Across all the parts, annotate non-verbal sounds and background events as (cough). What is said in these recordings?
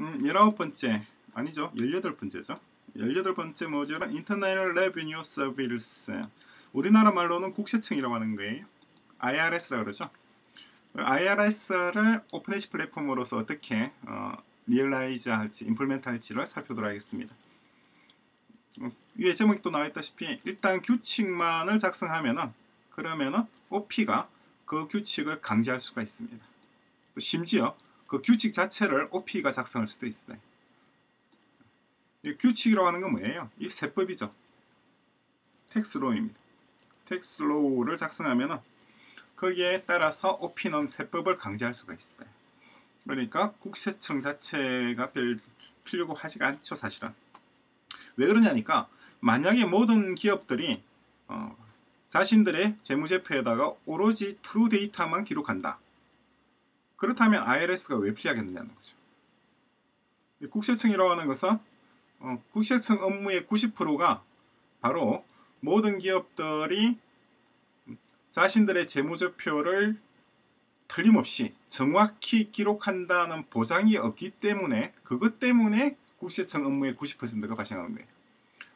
음, 19번째. 아니죠. 18번째죠. 18번째 모듈은 Internal Revenue Service. 우리나라 말로는 국세청이라고 하는 거예요. IRS라고 그러죠. IRS를 OpenHash 플랫폼으로서 어떻게 어, realize 할지 implement 할지를 살펴보도록 하겠습니다. 어, 위에 제목이 또 나와있다시피 일단 규칙만을 작성하면은 그러면은 OP가 그 규칙을 강제할 수가 있습니다. 또 심지어 그 규칙 자체를 OP가 작성할 수도 있어요. 이 규칙이라고 하는 건 뭐예요? 이 세법이죠. tax law입니다. tax law를 작성하면 거기에 따라서 OP는 세법을 강제할 수가 있어요. 그러니까 국세청 자체가 별 필요로 하지가 않죠 사실은. 왜 그러냐니까 만약에 모든 기업들이 어, 자신들의 재무제표에다가 오로지 true 데이터만 기록한다. 그렇다면 IRS가 왜 필요하겠느냐는 거죠. 국세청이라고 하는 것은 어, 국세청 업무의 90%가 바로 모든 기업들이 자신들의 재무제표를 틀림없이 정확히 기록한다는 보장이 없기 때문에 그것 때문에 국세청 업무의 90%가 발생하는 거예요.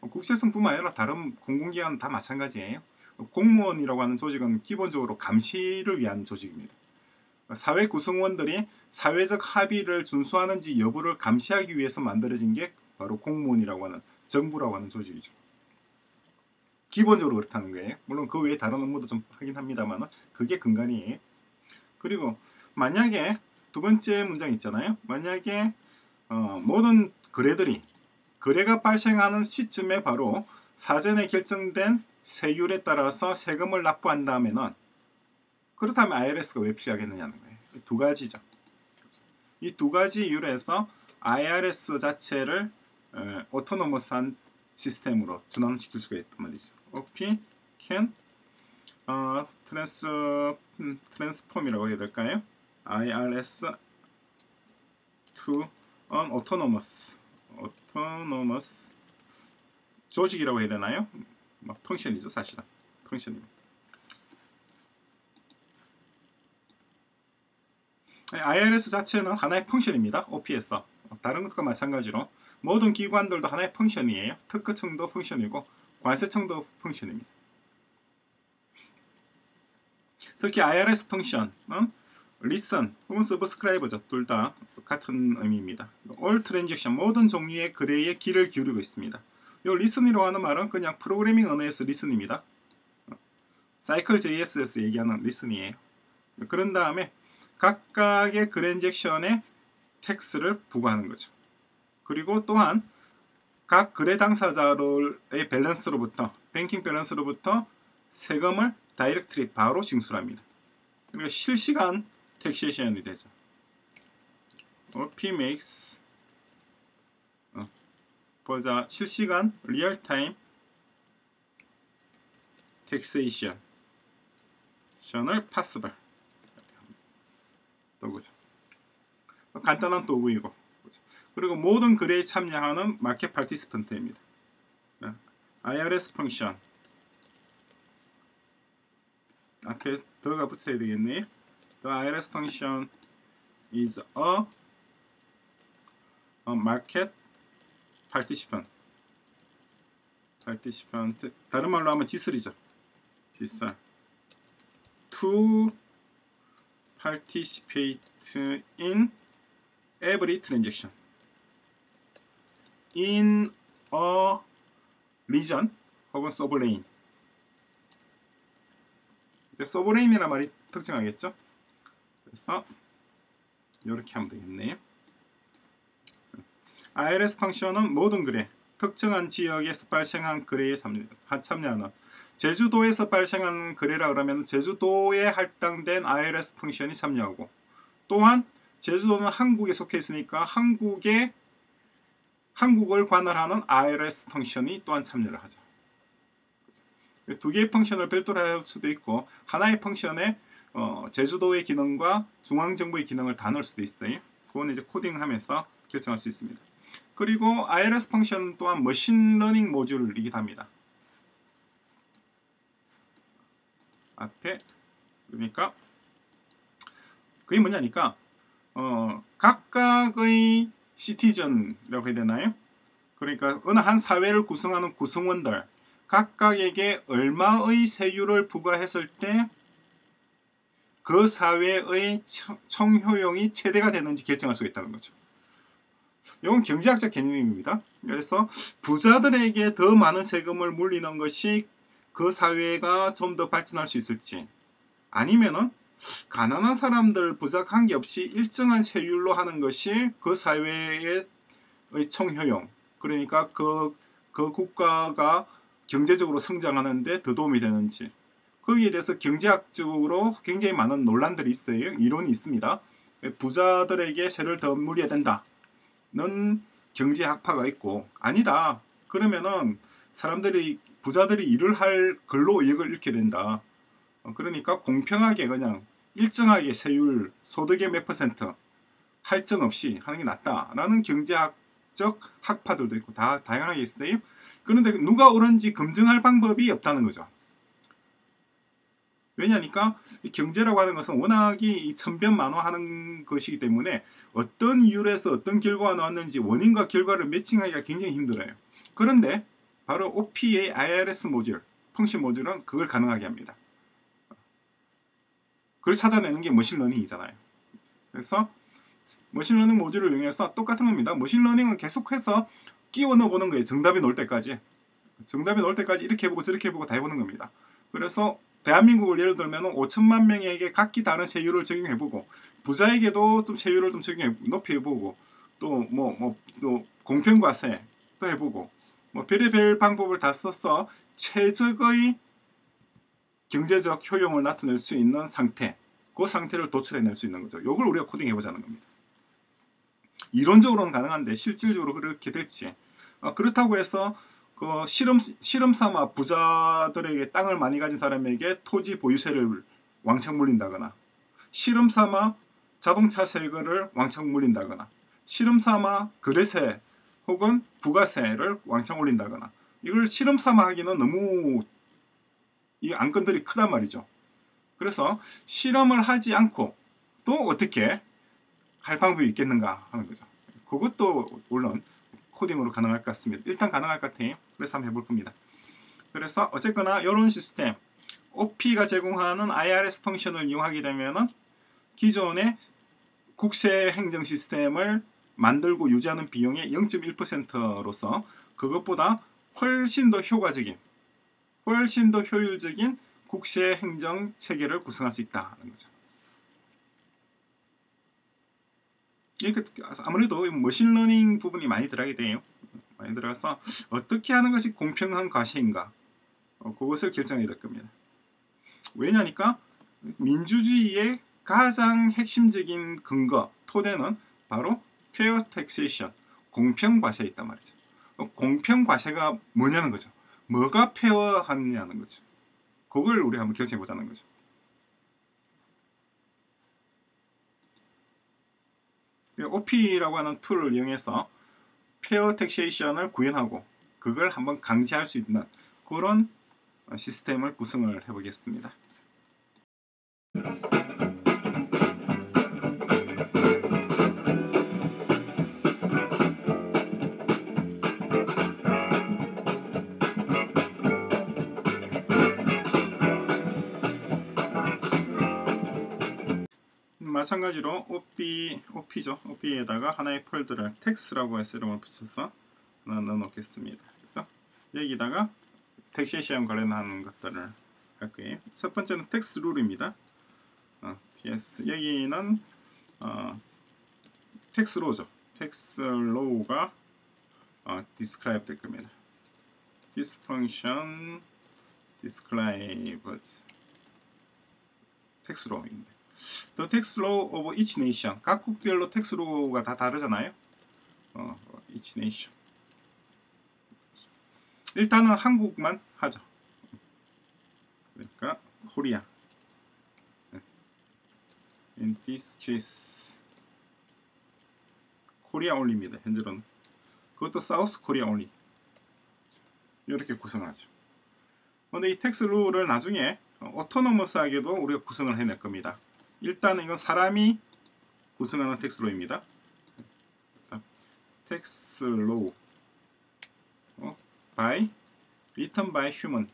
국세청뿐만 아니라 다른 공공기관 다 마찬가지예요. 공무원이라고 하는 조직은 기본적으로 감시를 위한 조직입니다. 사회 구성원들이 사회적 합의를 준수하는지 여부를 감시하기 위해서 만들어진 게 바로 공무원이라고 하는 정부라고 하는 조직이죠. 기본적으로 그렇다는 거예요. 물론 그 외에 다른 업무도 좀 하긴 합니다만 그게 근간이에요. 그리고 만약에 두 번째 문장 있잖아요. 만약에 어, 모든 거래들이 거래가 발생하는 시점에 바로 사전에 결정된 세율에 따라서 세금을 납부한다면은 그렇다면 IRS가 왜 필요하겠느냐는 거예요. 두 가지죠. 이 두 가지 이유로 해서 IRS 자체를 에, autonomous한 시스템으로 전환시킬 수가 있단 말이죠. OP can 어, trans 음, transform이라고 해야 될까요? IRS to an autonomous autonomous 조직이라고 해야 되나요? 막 펑션이죠, 사실은. 펑션입니다. IRS 자체는 하나의 펑션입니다. OPS. 다른 것과 마찬가지로 모든 기관들도 하나의 펑션이에요. 특허청도 펑션이고 관세청도 펑션입니다. 특히 IRS function은 listen 혹은 subscribe죠. 둘 다 같은 의미입니다. all transaction 모든 종류의 거래에 귀를 기울이고 있습니다. 이 listen이라고 하는 말은 그냥 프로그래밍 언어에서 listen입니다. Cycle.js에서 얘기하는 listen이에요. 그런 다음에 각각의 transaction에 tax를 부과하는 거죠. 그리고 또한 각 거래 당사자의 balance로부터 banking balance로부터 세금을 directly 바로 징수합니다. 그러니까 실시간 텍세션이 되죠. OP makes 어, 보자 실시간 real time taxation을 possible 도구죠. 간단한 도구이고 그리고 모든 거래에 참여하는 market participant입니다. IRS 펑션 앞에 더가 붙어야 되겠네. The IRS function is a, a market participant. participant 다른 말로 하면 지설이죠. 지설. To participate in every transaction in a region 혹은 sovereign 이제 sovereign이란 말이 특징하겠죠? 그래서 이렇게 하면 되겠네요. IRS 펑션은 모든 거래, 특정한 지역에서 발생한 거래에 참여하는 제주도에서 발생한 거래라 그러면 제주도에 할당된 IRS 펑션이 참여하고 또한 제주도는 한국에 속해 있으니까 한국에 한국을 관할하는 IRS 펑션이 또한 참여를 하죠. 두 개의 function을 별도로 할 수도 있고 하나의 function에 어, 제주도의 기능과 중앙정부의 기능을 다 넣을 수도 있어요. 그건 이제 코딩하면서 결정할 수 있습니다. 그리고 IRS function 또한 머신러닝 모듈이기도 합니다. 앞에 그러니까 그게 뭐냐니까 어, 각각의 시티즌이라고 해야 되나요? 그러니까 어느 한 사회를 구성하는 구성원들 각각에게 얼마의 세율을 부과했을 때 그 사회의 청효용이 최대가 되는지 결정할 수 있다는 거죠. 이건 경제학적 개념입니다. 그래서 부자들에게 더 많은 세금을 물리는 것이 그 사회가 좀 더 발전할 수 있을지 아니면은 가난한 사람들 부자 관계없이 일정한 세율로 하는 것이 그 사회의 청효용 그러니까 그, 그 국가가 경제적으로 성장하는데 더 도움이 되는지 거기에 대해서 경제학적으로 굉장히 많은 논란들이 있어요. 이론이 있습니다. 부자들에게 세를 더 물려야 된다는 경제학파가 있고 아니다. 그러면은 사람들이 부자들이 일을 할 근로이익을 잃게 된다. 어, 그러니까 공평하게 그냥 일정하게 세율 소득의 몇 퍼센트 할증 없이 하는 게 낫다라는 경제학적 학파들도 있고 다 다양하게 있어요. 그런데 누가 옳은지 검증할 방법이 없다는 거죠. 왜냐니까 경제라고 하는 것은 워낙이 천변만화하는 것이기 때문에 어떤 이유에서 어떤 결과가 나왔는지 원인과 결과를 매칭하기가 굉장히 힘들어요. 그런데 바로 OP의 IRS 모듈, function 모듈은 그걸 가능하게 합니다. 그걸 찾아내는 게 머신러닝이잖아요. 그래서 머신러닝 모듈을 이용해서 똑같은 겁니다. 머신러닝은 계속해서 끼워 넣어보는 거예요. 정답이 나올 때까지. 정답이 나올 때까지 이렇게 해보고 저렇게 해보고 다 해보는 겁니다. 그래서 대한민국을 예를 들면 5천만 명에게 각기 다른 세율을 적용해보고 부자에게도 좀 세율을 좀 적용해 뭐뭐또 공평과세 또 해보고 뭐 별의별 방법을 다 써서 최적의 경제적 효용을 나타낼 수 있는 상태 그 상태를 도출해낼 수 있는 거죠. 이걸 우리가 코딩해보자는 겁니다. 이론적으로는 가능한데 실질적으로 그렇게 될지 어, 그렇다고 해서 그 실험 실험 삼아 부자들에게 땅을 많이 가진 사람에게 토지 보유세를 왕창 물린다거나 실험 삼아 자동차 세금을 왕창 물린다거나 실험 삼아 거래세 혹은 부가세를 왕창 올린다거나 이걸 실험 삼아 하기는 너무 이 안건들이 크단 말이죠. 그래서 실험을 하지 않고 또 어떻게 할 방법이 있겠는가 하는 거죠. 그것도 물론 코딩으로 가능할 것 같습니다. 일단 가능할 것 같아요. 그래서 한번 해볼 겁니다. 그래서 어쨌거나 이런 시스템 OP가 제공하는 IRS function을 이용하게 되면 기존의 국세 행정 시스템을 만들고 유지하는 비용의 0.1%로서 그것보다 훨씬 더 효과적인 훨씬 더 효율적인 국세 행정 체계를 구성할 수 있다는 거죠. 아무래도 머신러닝 부분이 많이 들어가게 돼요. 많이 들어가서 어떻게 하는 것이 공평한 과세인가 어, 그것을 결정해야 될 겁니다. 왜냐니까 민주주의의 가장 핵심적인 근거 토대는 바로 fair taxation 공평 과세에 있단 말이죠. 어, 공평 과세가 뭐냐는 거죠. 뭐가 페어하느냐는 거죠. 그걸 우리 한번 결정해 보자는 거죠. OP라고 하는 툴을 이용해서 페어 텍세이션을 구현하고 그걸 한번 강제할 수 있는 그런 시스템을 구성을 해보겠습니다. 마찬가지로 OP, OP죠. OP에다가 하나의 폴더를 tax라고 해서 이름을 붙여서 하나 넣어 놓겠습니다. 그죠? 여기다가 taxation 관련한 것들을 할 거예요. 첫 번째는 tax rule입니다. 어, TS 여기는 어, tax law죠. tax law가 어, describe 될 겁니다. this function describes tax law입니다. The tax law of each nation. 각국별로 tax law가 다 다르잖아요. 어, each nation. 일단은 한국만 하죠. 그러니까 Korea. In this case, Korea only입니다. 현재로는. 그것도 South Korea only. 이렇게 구성하죠. 근데 이 tax rule을 나중에 autonomous하게도 우리가 구성을 해낼 겁니다. 일단은 이건 사람이 구성하는 tax law입니다. law 어? by written by human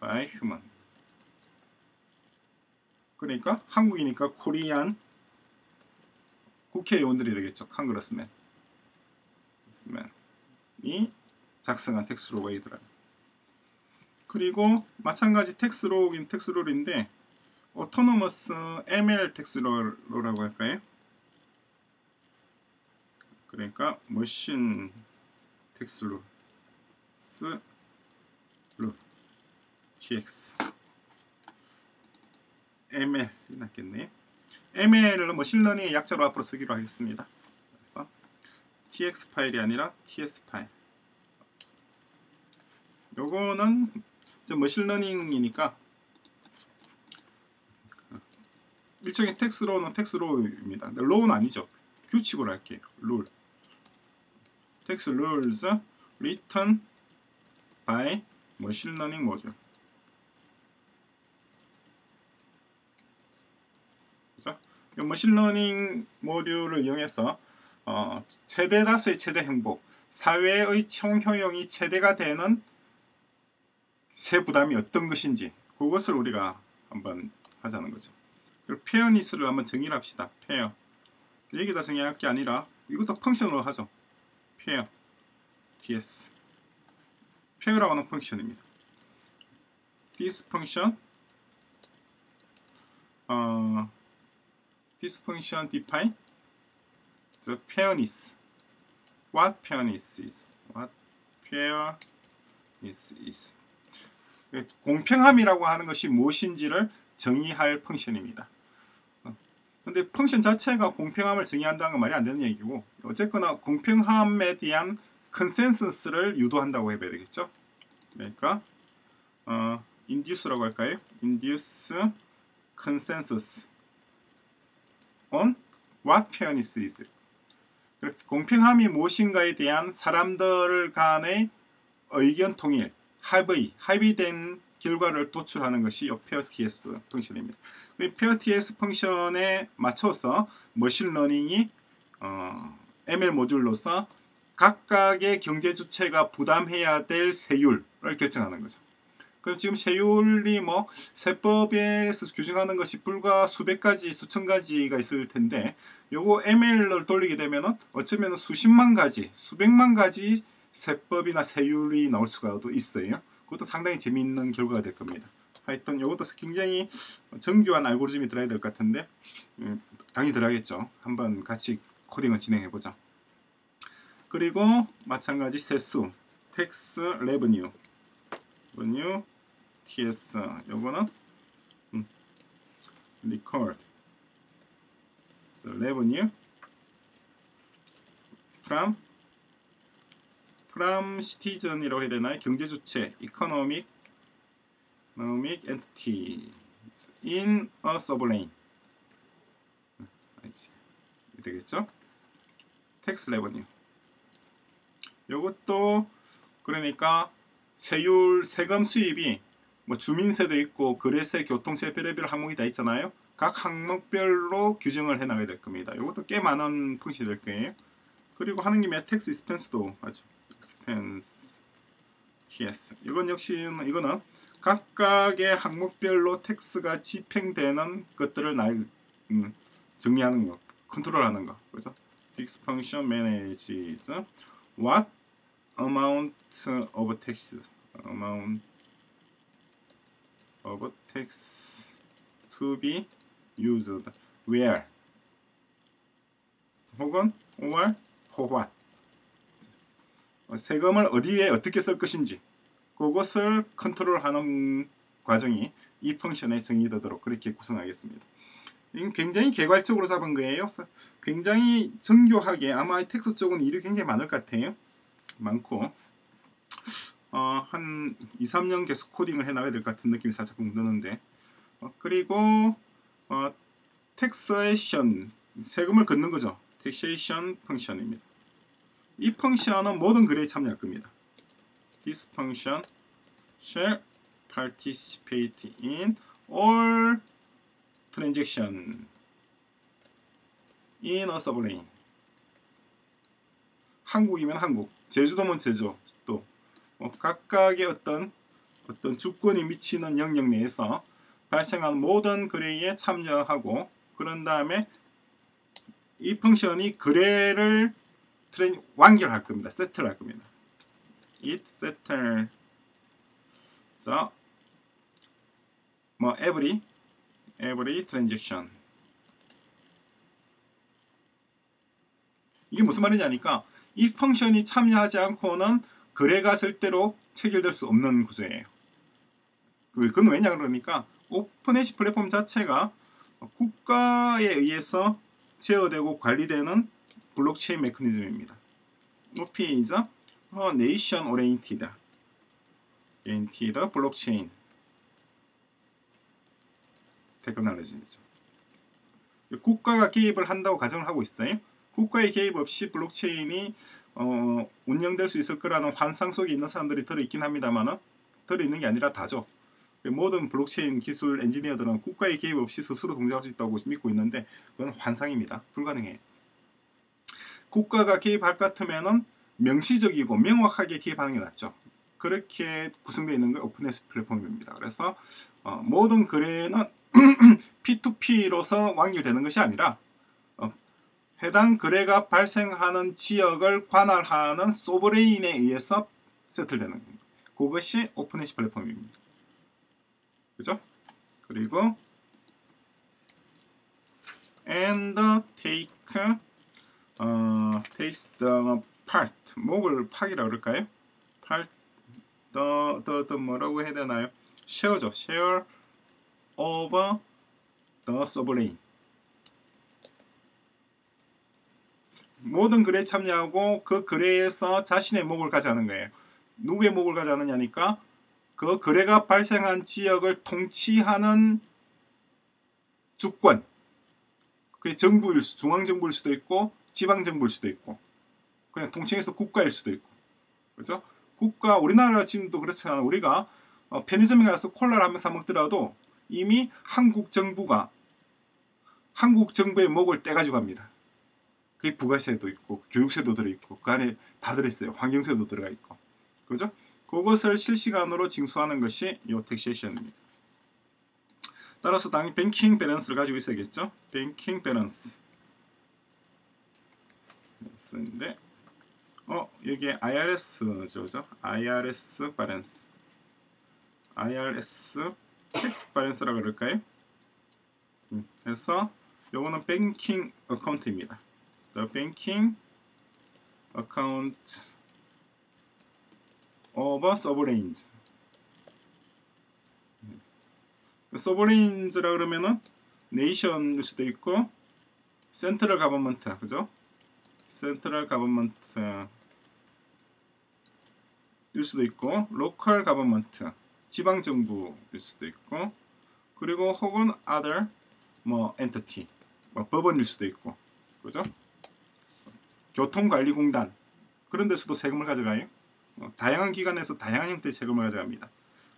by human 그러니까 한국이니까 Korean 국회의원들이 되겠죠. congressman. 이 작성한 tax law가 있더라. 그리고 마찬가지 텍스로긴 텍스로인데 오토노머스 ML 텍스로라고 할까요? 그러니까 machine tax law through tx ML 이 낫겠네. ML을 machine learning의 약자로 앞으로 쓰기로 하겠습니다. 그래서 tx 파일이 아니라 ts 파일. 요거는 machine learning이니까 일종의 텍스로는 텍스 로우입니다. 로우는 아니죠. 규칙으로 할게요. Rule. Tax written by machine learning module. 그죠? machine learning 모듈을 이용해서 어, 최대 다수의 최대 행복, 사회의 총효용이 최대가 되는 세 부담이 어떤 것인지 그것을 우리가 한번 하자는 거죠. 그리고 fairness를 한번 정의를 합시다. Fair. 여기다 정의할 게 아니라 이것도 function으로 하죠. 페어. ts. 페어라고 하는 펑션입니다. this function 어, this function define the fairness. What fairness is? What fairness is? 공평함이라고 하는 것이 무엇인지를 정의할 펑션입니다. 근데 펑션 자체가 공평함을 정의한다는 건 말이 안 되는 얘기고 어쨌거나 공평함에 대한 Consensus를 유도한다고 해봐야 되겠죠. 그러니까 어, induce라고 할까요? induce consensus on what fairness is. 공평함이 무엇인가에 대한 사람들 간의 의견 통일, 합의, 합의된 결과를 도출하는 것이 이 페어 TS 펑션입니다. 이 페어 TS 펑션에 맞춰서 머신러닝이 어, ML 모듈로서 각각의 경제 주체가 부담해야 될 세율을 결정하는 거죠. 그럼 지금 세율이 뭐 세법에서 규정하는 것이 불과 수백 가지, 수천 가지가 있을 텐데 요거 ML을 돌리게 되면은 어쩌면 수십만 가지, 수백만 가지 세법이나 세율이 나올 수가 또 있어요. 그것도 상당히 재미있는 결과가 될 겁니다. 하여튼 이것도 굉장히 정교한 알고리즘이 들어야 될 것 같은데 음, 당연히 들어야겠죠. 한번 같이 코딩을 진행해 보자. 그리고 마찬가지 세수, tax revenue, revenue, TS 요거는 음, record, so revenue from from citizen이라고 해야 되나요? 경제 주체, economic, economic entity in a sovereign. 되겠죠? tax revenue. 요것도 그러니까 세율 세금 수입이 뭐 주민세도 있고 거래세, 교통세, 별의별 항목이 다 있잖아요. 각 항목별로 규정을 해나가야 될 겁니다. 이것도 꽤 많은 function이 될 거예요. 그리고 하는 김에 tax expense도 아주 expense TS 이건 역시 이거는 각각의 항목별로 텍스가 집행되는 것들을 날 음, 정리하는 거, 컨트롤하는 거, 그죠? This function manages what amount of tax, amount of tax to be used where 혹은 or for what 세금을 어디에 어떻게 쓸 것인지 그것을 컨트롤하는 과정이 이 function에 정의되도록 그렇게 구성하겠습니다. 이건 굉장히 개괄적으로 잡은 거예요. 굉장히 정교하게 아마 tax 쪽은 일이 굉장히 많을 것 같아요. 많고 어, 한 2, 3년 계속 코딩을 해나가야 될 것 같은 느낌이 살짝 드는데 어, 그리고 어, 텍세이션 세금을 걷는 거죠. 텍세이션 펑션입니다. 이 펑션은 모든 글에 참여할 겁니다. This function shall participate in all transaction in a sovereign. 한국이면 한국, 제주도면 제주 또 어, 각각의 어떤 어떤 주권이 미치는 영역 내에서 발생한 모든 거래에 참여하고 그런 다음에 이 function이 거래를 트레인 완결할 겁니다. settle을 할 겁니다. it settle 자, 뭐 every every transaction 이게 무슨 말이냐니까 이 function이 참여하지 않고는 거래가 절대로 체결될 수 없는 구조예요. 그건 왜냐 그러니까 오픈해시 플랫폼 자체가 국가에 의해서 제어되고 관리되는 블록체인 메커니즘입니다. OP이죠. 어, Nation Oriented Oriented Blockchain Technology죠. 국가가 개입을 한다고 가정을 하고 있어요. 국가의 개입 없이 블록체인이 어, 운영될 수 있을 거라는 환상 속에 있는 사람들이 들어있긴 합니다만 들어있는 게 아니라 다죠. 모든 블록체인 기술 엔지니어들은 국가의 개입 없이 스스로 동작할 수 있다고 믿고 있는데 그건 환상입니다. 불가능해요. 국가가 개입할 것 같으면은 명시적이고 명확하게 개입하는 게 낫죠. 그렇게 구성되어 있는 게 오픈해시 플랫폼입니다. 그래서 어, 모든 거래는 (clears throat) P2P로서 완결되는 것이 아니라 어, 해당 거래가 발생하는 지역을 관할하는 소브레인에 의해서 세틀되는 겁니다. 그것이 오픈에시 플랫폼입니다. 그죠? 그리고 and take 어, takes the part 목을 파기라 그럴까요? part the, 뭐라고 해야 되나요? share죠. share over the sovereign 모든 거래에 참여하고 그 거래에서 자신의 목을 가져가는 거예요. 누구의 목을 가져가느냐니까 그 거래가 발생한 지역을 통치하는 주권 그게 정부일 수, 중앙정부일 수도 있고 지방정부일 수도 있고 그냥 통칭해서 국가일 수도 있고 그렇죠? 국가 우리나라 지금도 그렇잖아 우리가 어, 편의점에 가서 콜라를 하나 사서 먹더라도 이미 한국 정부가 한국 정부의 몫을 떼가지고 갑니다. 그게 부가세도 있고 교육세도 들어있고 그 안에 다 들어있어요. 환경세도 들어가 있고 그죠? 그것을 실시간으로 징수하는 것이 이 taxation입니다. 따라서 당연히 banking balance를 가지고 있어야겠죠. banking balance 인데 어 여기에 IRS죠, 그죠? IRS 밸런스 IRS 텍스 밸런스라고 그럴까요? 음, 그래서 요거는 banking account입니다. The banking account of sovereigns. sovereigns라 그러면은 nation일 수도 있고 central government 그죠? Central government 일 수도 있고 local government 지방 정부일 수도 있고 그리고 혹은 other 뭐 entity 뭐 법원일 수도 있고 그죠? 교통관리공단 그런 데서도 세금을 가져가요. 어, 다양한 기관에서 다양한 형태의 세금을 가져갑니다.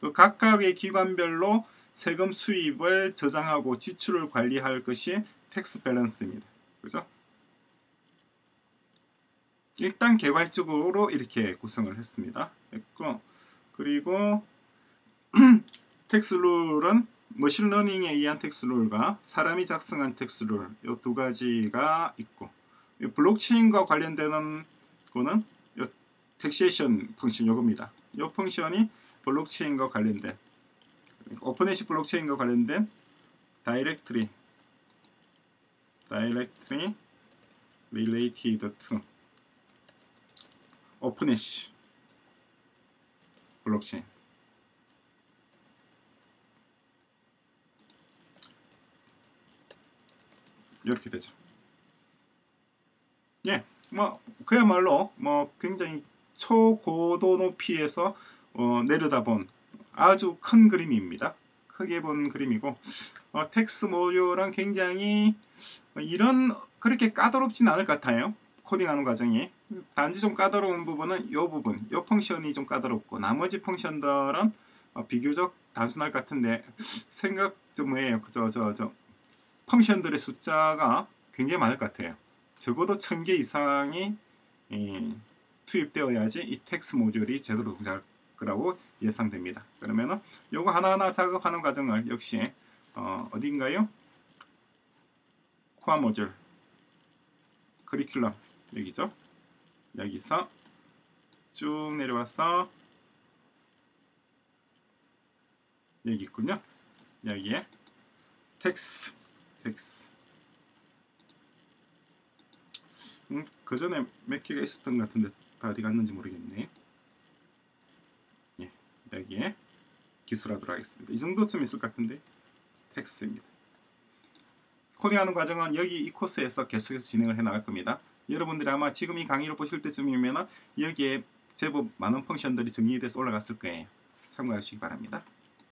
그 각각의 기관별로 세금 수입을 저장하고 지출을 관리할 것이 tax balance입니다. 그죠? 일단 개괄적으로 이렇게 구성을 했습니다. 했고 그리고 (clears throat) 텍스 룰은 머신러닝에 의한 텍스 룰과 사람이 작성한 tax rule 이 두 가지가 있고 블록체인과 관련되는 거는 taxation function 요겁니다. 이 function이 블록체인과 관련된 OpenHash 블록체인과 관련된 directly directly related OpenHash 블록체인 이렇게 되죠. 예, 뭐 그야말로 뭐 굉장히 초고도 높이에서 어, 내려다본 아주 큰 그림입니다. 크게 본 그림이고 어, tax 모듈은 굉장히 이런 그렇게 까다롭진 않을 것 같아요. 코딩하는 과정이 단지 좀 까다로운 부분은 이 부분, 이 function이 좀 까다롭고 나머지 function들은 어, 비교적 단순할 것 같은데 생각 좀 뭐예요? 그저 저 저 function들의 숫자가 굉장히 많을 것 같아요. 적어도 천개 이상이 이, 투입되어야지 이 tax 모듈이 제대로 동작할 거라고 예상됩니다. 그러면은 요거 하나하나 작업하는 과정을 역시 어, 어딘가요? 코어 모듈 커리큘럼 여기죠. 여기서 쭉 내려와서 여기 있군요. 여기에 tax tax 음, 그 전에 몇 개가 있었던 것 같은데 다 어디 갔는지 모르겠네. 예, 여기에 기술하도록 하겠습니다. 이 정도쯤 있을 것 같은데 tax입니다. 코딩하는 과정은 여기 이 코스에서 계속해서 진행을 해 나갈 겁니다. 여러분들이 아마 지금 이 강의를 보실 때쯤이면 여기에 제법 많은 펑션들이 정리돼서 올라갔을 거예요. 참고하시기 바랍니다.